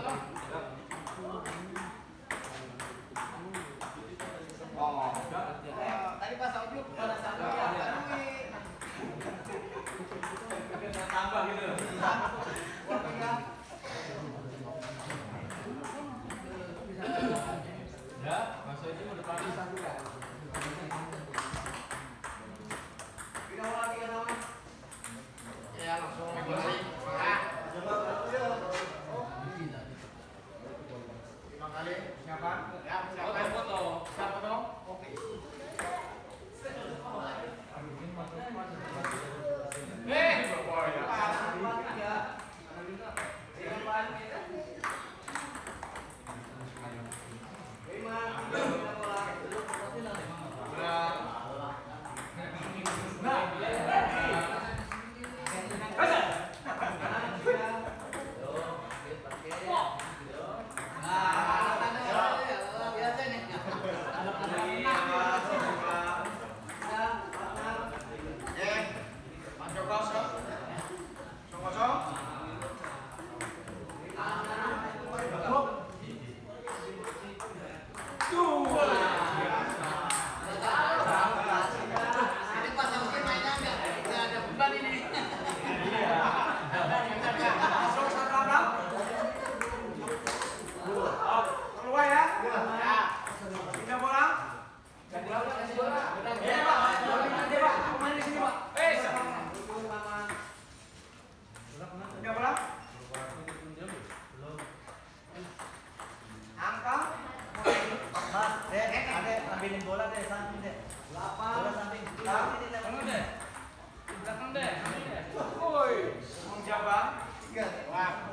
Oh, tadi pas Ojuk pada saat tambah gitu ya masuk ini udah pagi Ya langsung. Ah. Lima kali siapa? Ya, siapa? foto Siapa dong? Oke. eh Eh, Pak Joko, sok. Sok, sok. Ini pas Yosi mainnya nggak nggak ada beban ini. Masuk satu abang. Keluar ya. Ya. Pindah bola. Ya, Pak. Nanti, Pak. Pemain di sini, Pak. eh Pindah bola. Angka. Mas, dek, adek, ambilin bola deh, samping deh. Bola samping. Ini deh. belakang deh belakang deh ambil deh Woi, Bang Jabang. Wah.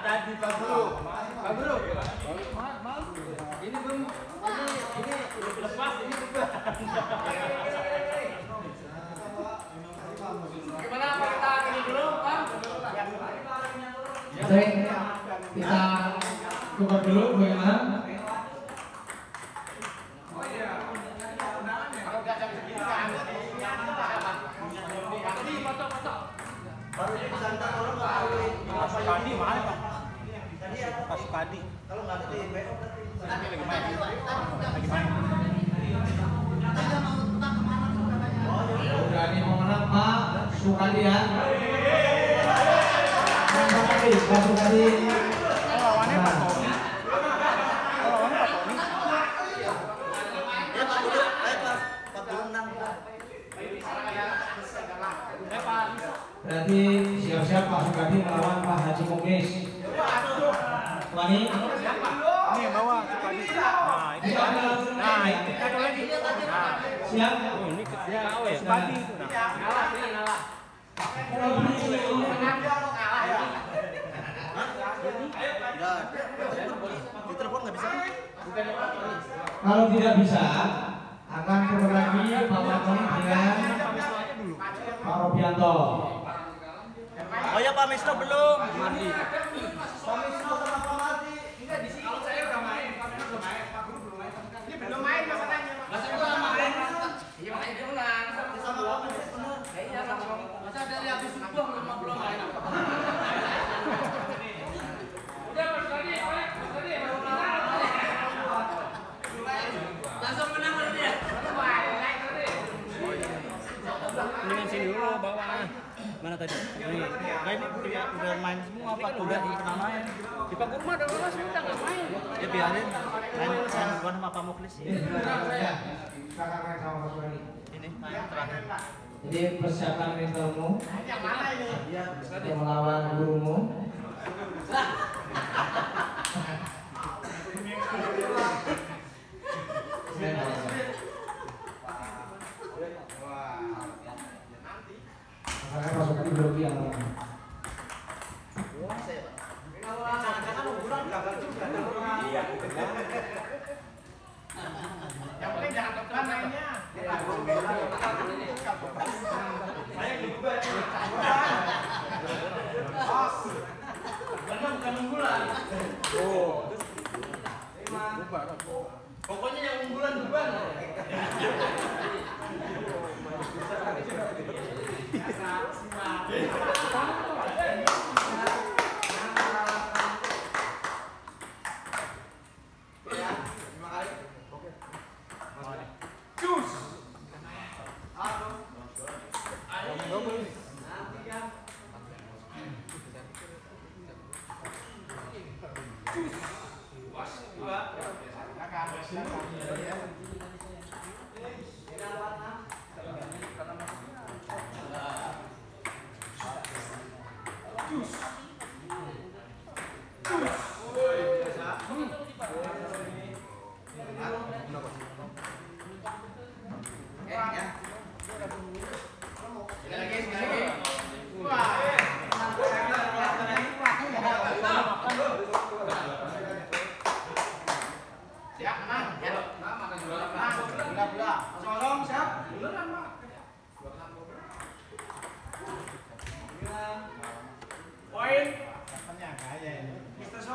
Tadi Pak Bro. Ini belum ini lepas ini. Gimana kita ini dulu, Pak? Kita tukar dulu bagaimana? Baru ini bisa minta tolong nggak tahu ini. Mas Padi mana pak? Tadi ya. Mas Padi. Kalau nggak ada di BO berarti. Tadi lagi main. Lagi main. Katanya mau Berarti siap-siap Pak Sukadi melawan Pak Haji Muklis. Wani. Ini yang bawa Padi. Nah, ini Siap. Nah, ini satu lagi. Siap. Ini dia Mas Padi itu. Ngalah, ini ngalah. Enggak. Di telepon nggak bisa. Kalau tidak bisa, akan turun lagi Bapak Tony dengan Pak Robianto. Oh ya Pak Misno belum. Pak sama Pak Madi. Belum main masalahnya. Masa itu sama Iya, makanya dia ulang. Sama Pak Madi benar. Iya, langsung. Masa dari habis subuh belum belum main apa? Udah, Mas Tadi, Mas Tadi, Langsung menang berarti ya? Mendingan sini dulu bawa. Mana tadi? Ini. Nah, ini udah, udah main semua Pak. Udah pernah main. Di Pak Kurma ada lunas udah nggak main. Ya biarin. Main main bukan sama Pak Muklis. Ya. Ini main terakhir. Jadi persiapan mentalmu Yang mana ini? untuk melawan gurumu. えー、ピスタチ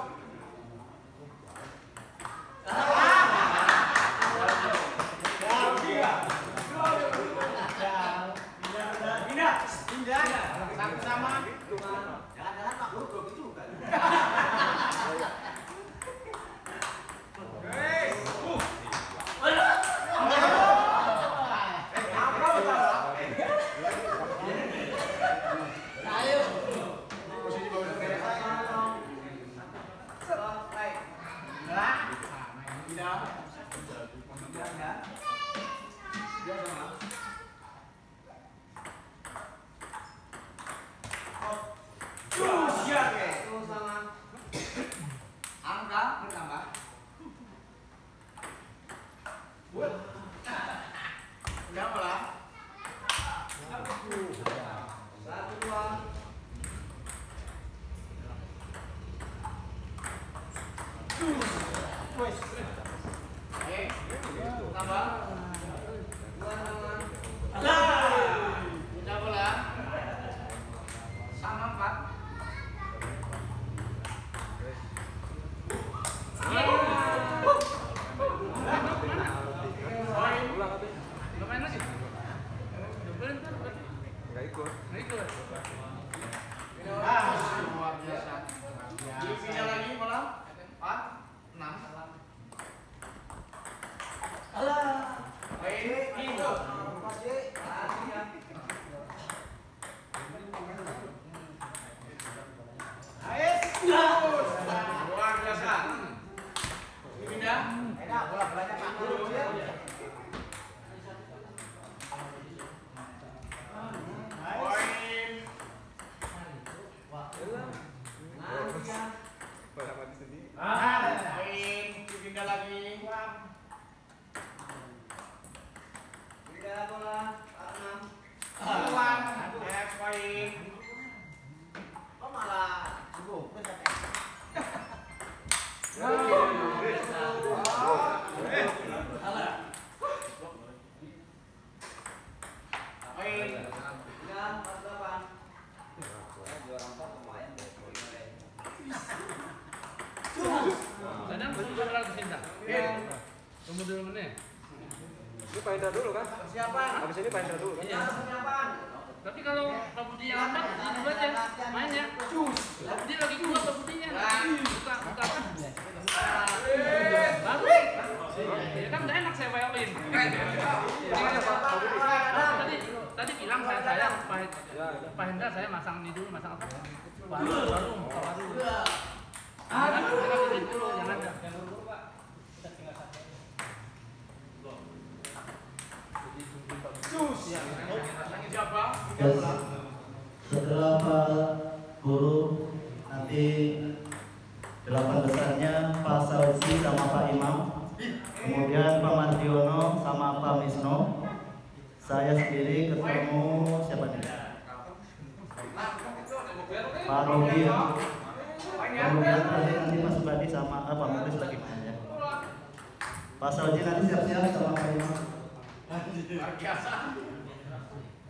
lagi cinta. Tunggu dulu menit. Ini Paindra dulu kan? Persiapan. Habis ini Paindra dulu kan? Iya. Persiapan. Tapi kalau Pak Budi yang lambat, ini dulu aja mainnya. Pak Budi lagi kuat Pak Budinya. Buka, buka apa? Baru. Ya kan udah enak saya. Tadi tadi bilang saya saya Pak Pak Hendra saya masang ini dulu, masang apa? Baru, baru, baru. Jangan, jangan ini dulu, jangan. Siapa? Setelah Pak Guru nanti delapan besarnya Pak Sausi sama Pak Imam, kemudian Pak Mardiono sama Pak Misno, saya sendiri ketemu siapa nih? Pak Robi, kemudian terakhir nanti Mas Badi sama apa Mulis lagi main ya. Pak Sausi nanti siap-siap sama Pak Imam.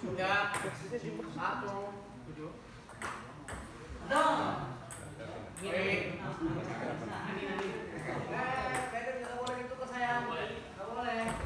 Sudah. Satu. Tujuh. Poin. Eh, Pedro nggak boleh gitu ke saya. Nggak boleh.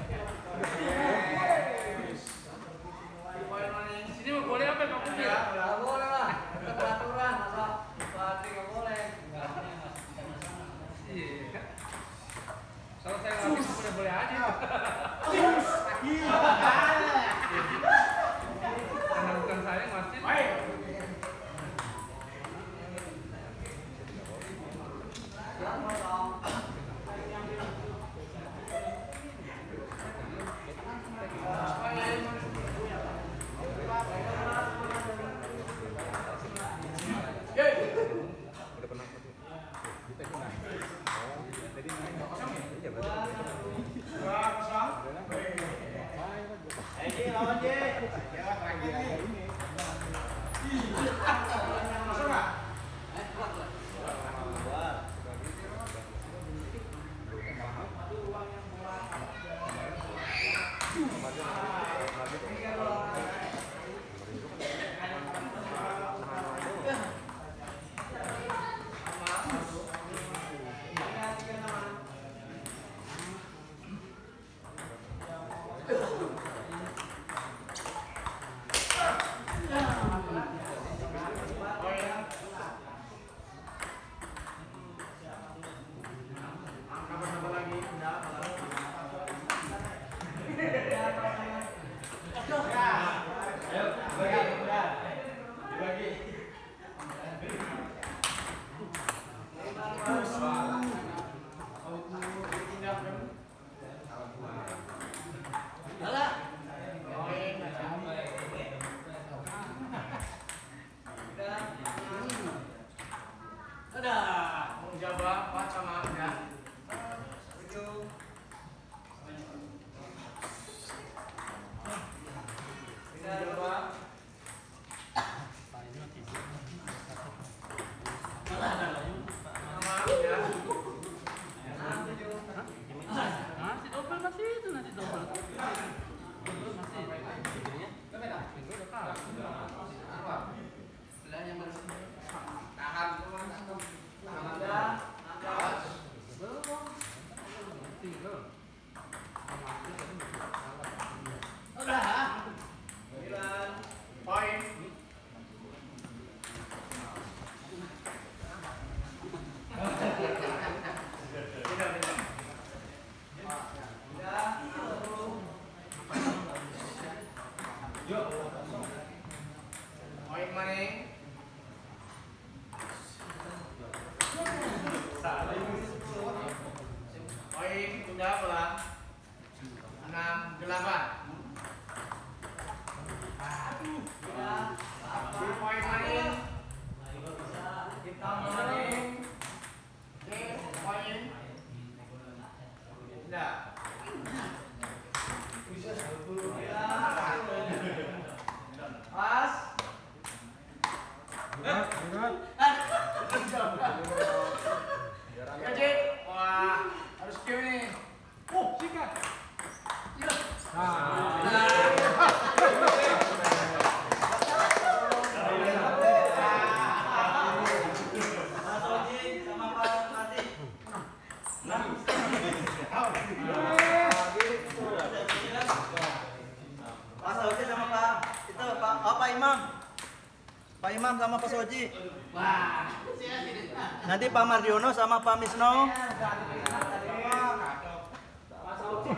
Pak Imam. Pak Imam sama Pak Soji. Nanti Pak Mardiono sama Pak Misno. Iya, Pak Soji.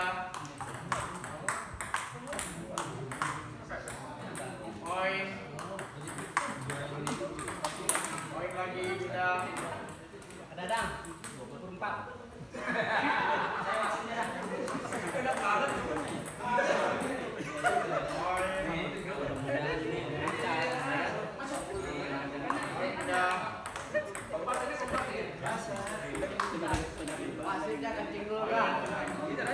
Satu tidak. Poin. Poin lagi tidak. Ada dang. 24. Tidak kalah. Poin. Tidak. Pastinya kencing dulu kan. Tidak.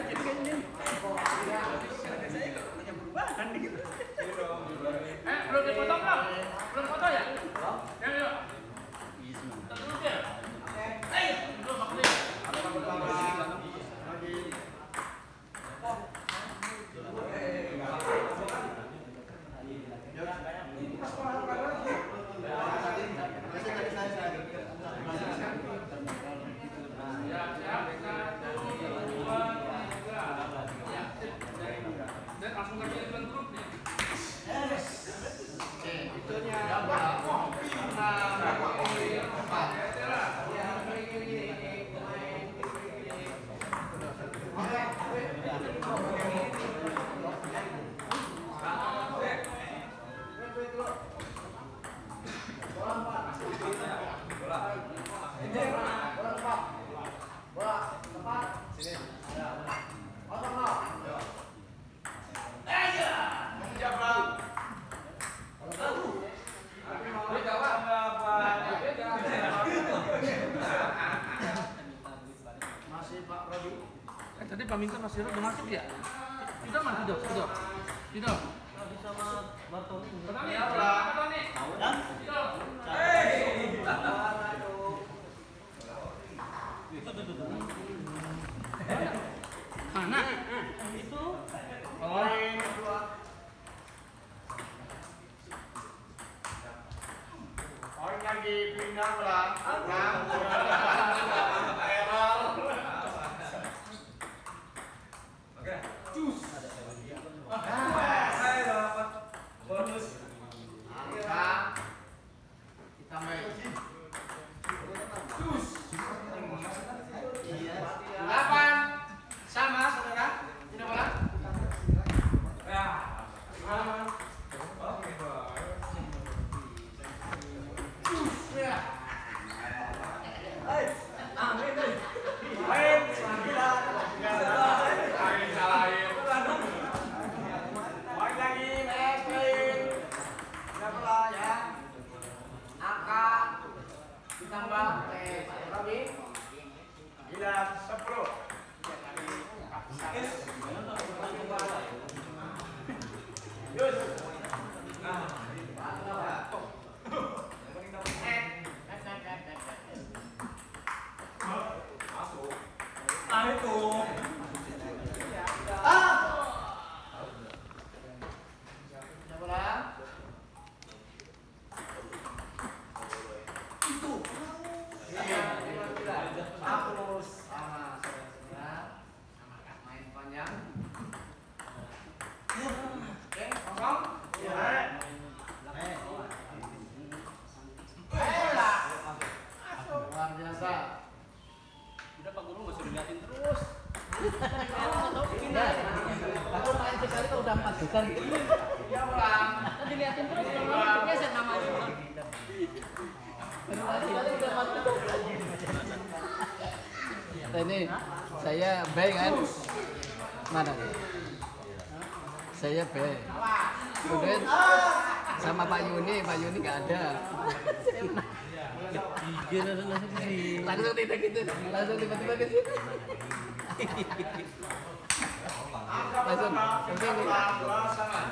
Eh tadi Hiro udah masuk ya? Tidak mas, tidak, tidak. Tidak. Petani, petani. Tidak. Mana? Itu. Oh. Orang lagi pindah lah. Delapan Saya B. Kemudian sama Pak Yuni, Pak Yuni nggak ada. Langsung tidak gitu, langsung tiba-tiba ke situ. Langsung, nih.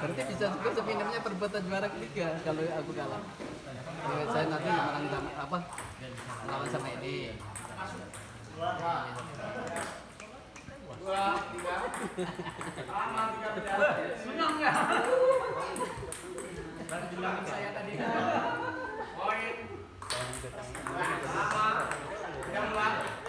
Berarti bisa juga sebenarnya perbuatan juara ketiga kalau aku kalah. Ya, saya nanti menang sama apa? Lawan sama ini. Dua, tiga. Lama tiga berjalan. Menang nggak? saya tadi. Poin. Lama. Tiga pulang.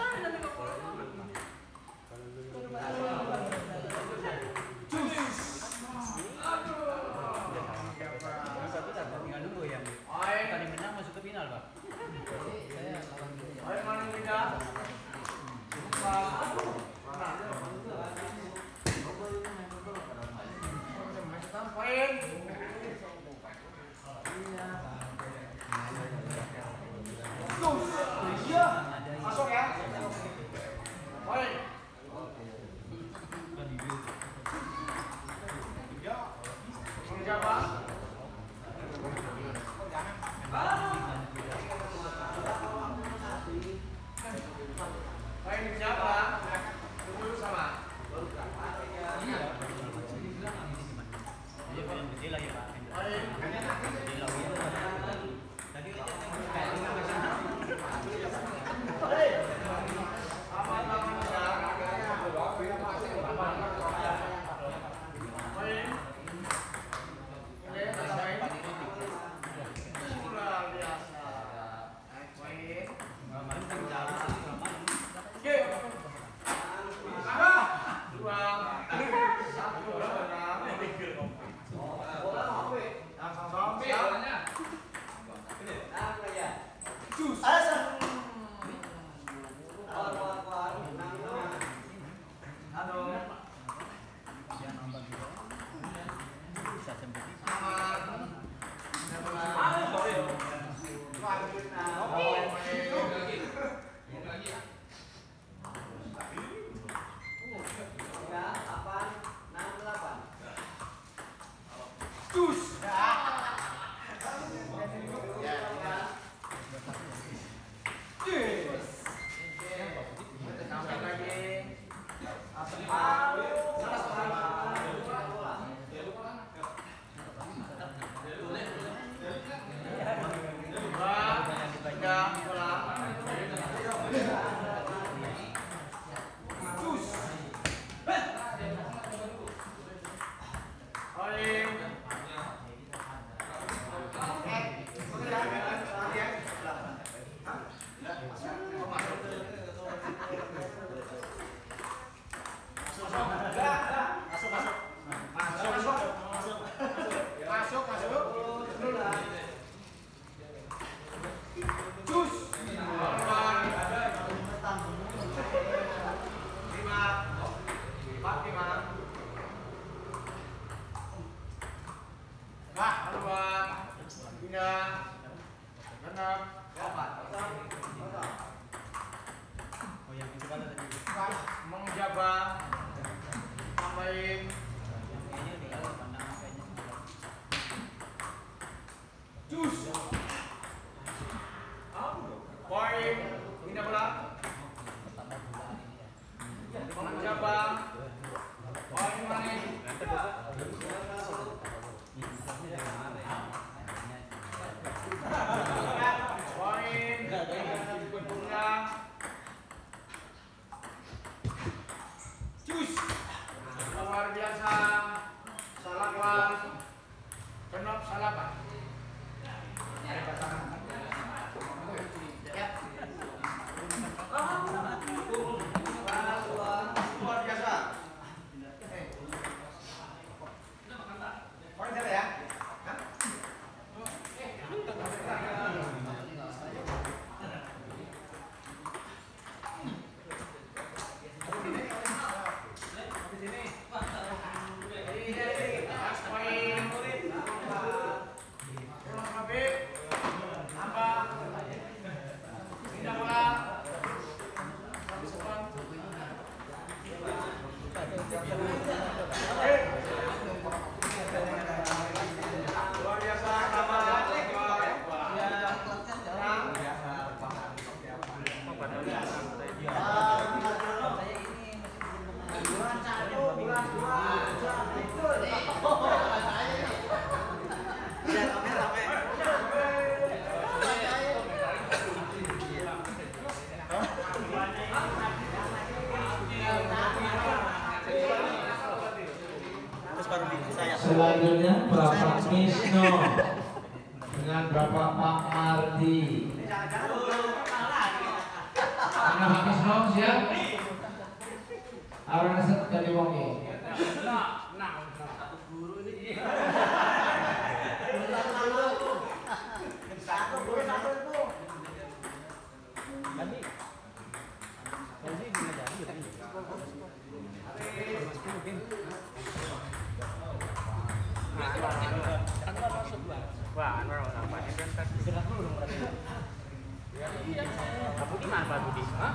Pak Budi mana Pak Budi? Hah?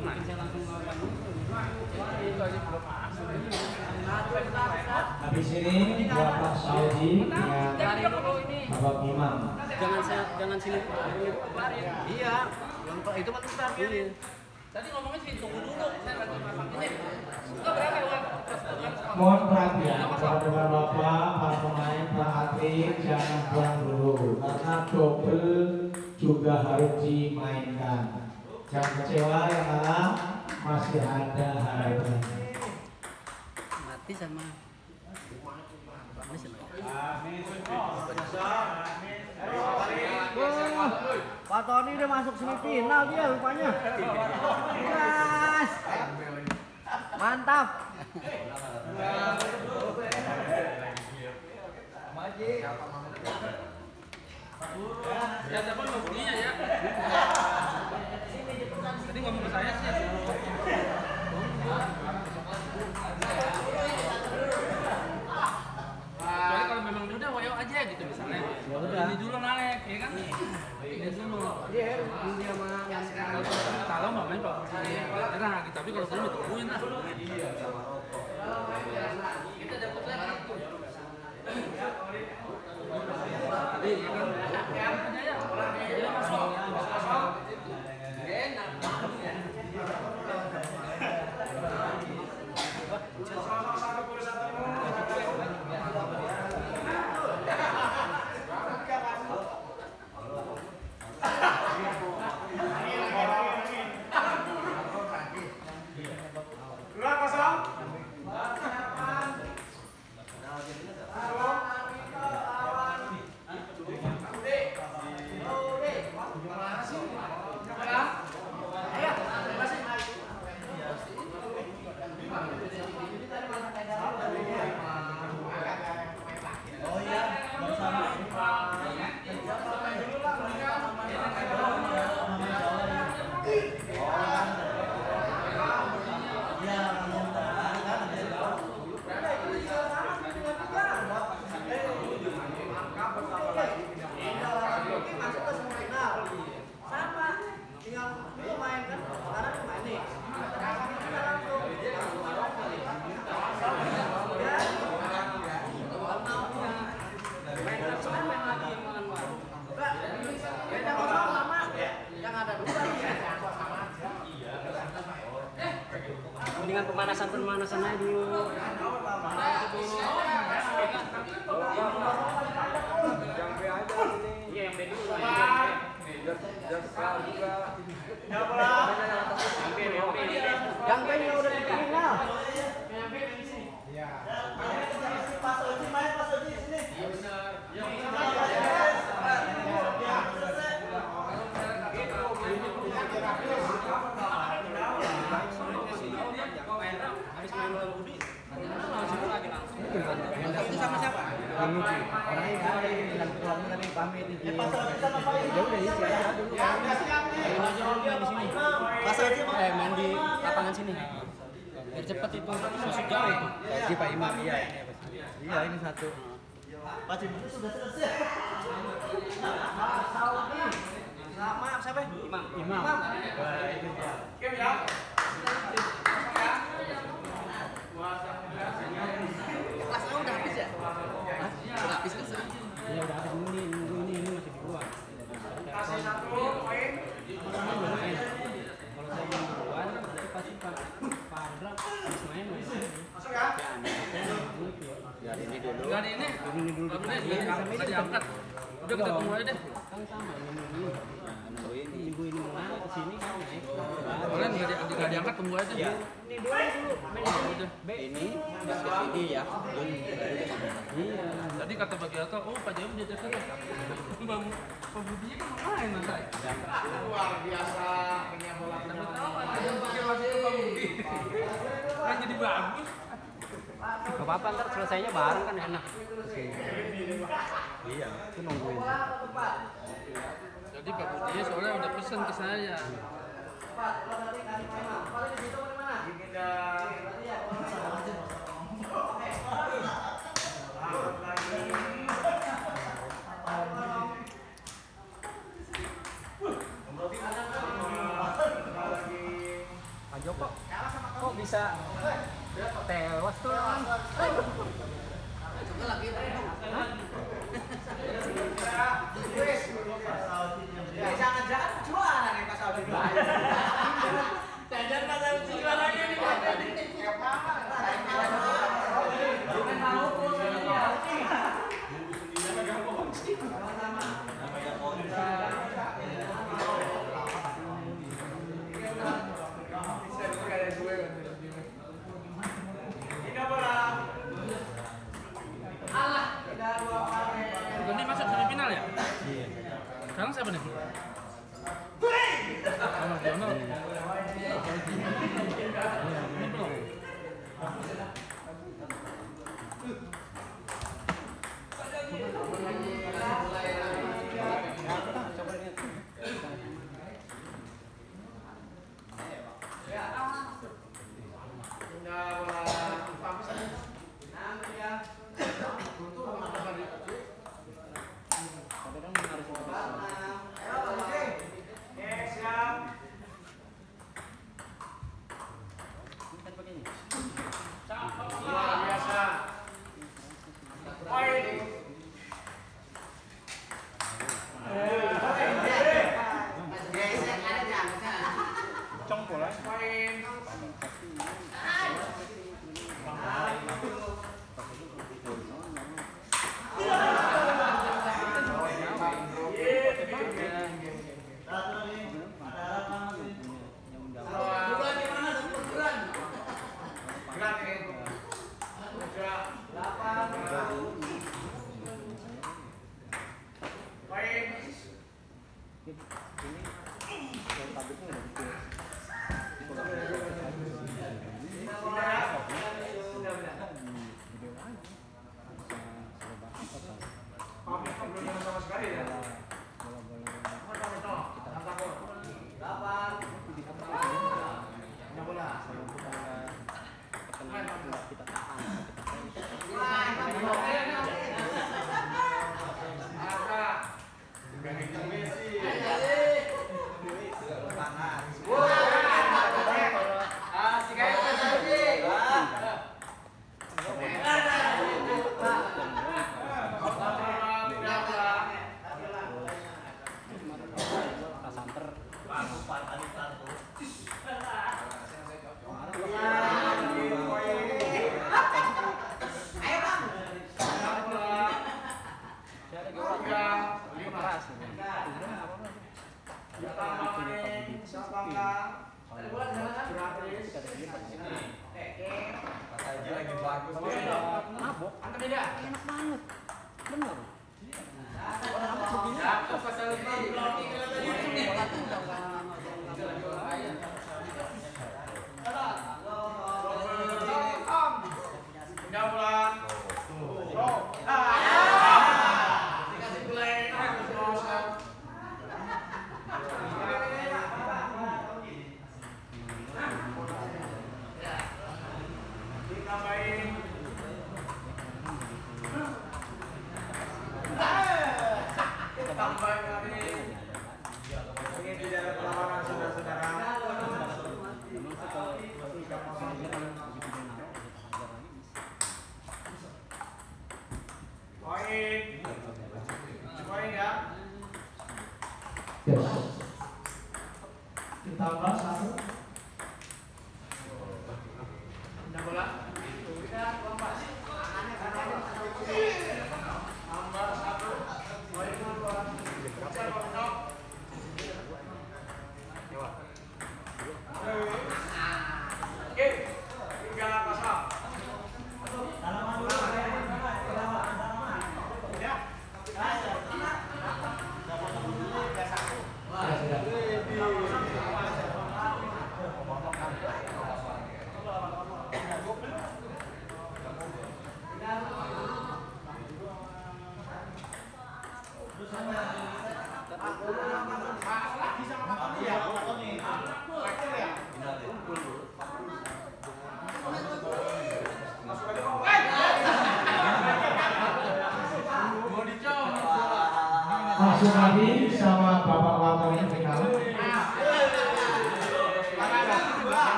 Masuk. Habis ini Bapak Saudi dengan Bapak Imam. Jangan saya jangan sini. Iya. Yang itu kan terakhir. Tadi ngomongnya sih tunggu dulu, saya lagi masak ini. Enggak berapa uang? Mohon perhatian kepada Bapak, para pemain, para atlet jangan pulang dulu karena double juga harus dimainkan. Jangan kecewa yang kalah masih ada harapan. Mati sama. Pak Tony udah masuk semifinal dia rupanya. Yes. Mantap. Ya siapa mau bunyinya ya? Ngomong ke saya sih ya. Kecuali kalau memang udah wayo aja gitu misalnya. Ya udah. Ini dulu naik, ya kan? Ini dulu. Kalau mau main enak gitu. Tapi kalau belum ditungguin lah. Kita dapat lagi. Iya kan? Jaya, Jaya masuk. Dua kosong. Pemanasan aja dulu. Yang B aja ini. Iya yang B dulu. Biar biar sekali juga. Yang B, yang B. Yang B yang udah dibikin lah. Habis main bola budi. Langsung lagi langsung. Itu sama siapa? Orangnya ada yang bilang keluarnya tadi pamit di Ya udah isi aja dulu. Main aja dulu main di sini. Pasal itu Pak. Eh main di lapangan sini. Biar cepet itu, susut jauh itu. Di Pak Imam iya. Iya ini satu. Maaf siapa? Imam. Imam. Kelasnya udah habis ya? Hah? Udah habis kelasnya? Ya udah ada ini, nunggu ini, ini masih di luar. Kasih satu poin. Kalau main, kalau saya main duluan, itu pasti Pak Pak Andra habis main main. Masuk ya? Ya ini dulu. Enggak ada ini. Ini dulu. Diangkat. Udah kita tunggu aja deh. Kan sama, ini ini. Nunggu ini mulai ke sini kan naik. Boleh nggak di- nggak diangkat tunggu aja. Ini dulu dulu. Ini ke sini ya. Iya. Tadi kata Pak Giato, oh Pak Jamu dia terus. Bang Pak Budi kan main nanti. Luar biasa punya bola tahu ada yang pakai Pak Budi. Kan jadi bagus. Gak apa-apa ntar selesainya bareng kan enak. Iya. Itu nungguin. Jadi Pak Budi soalnya udah pesan ke saya. Pak Joko, kok bisa tewas tuh? Jangan-jangan yeah.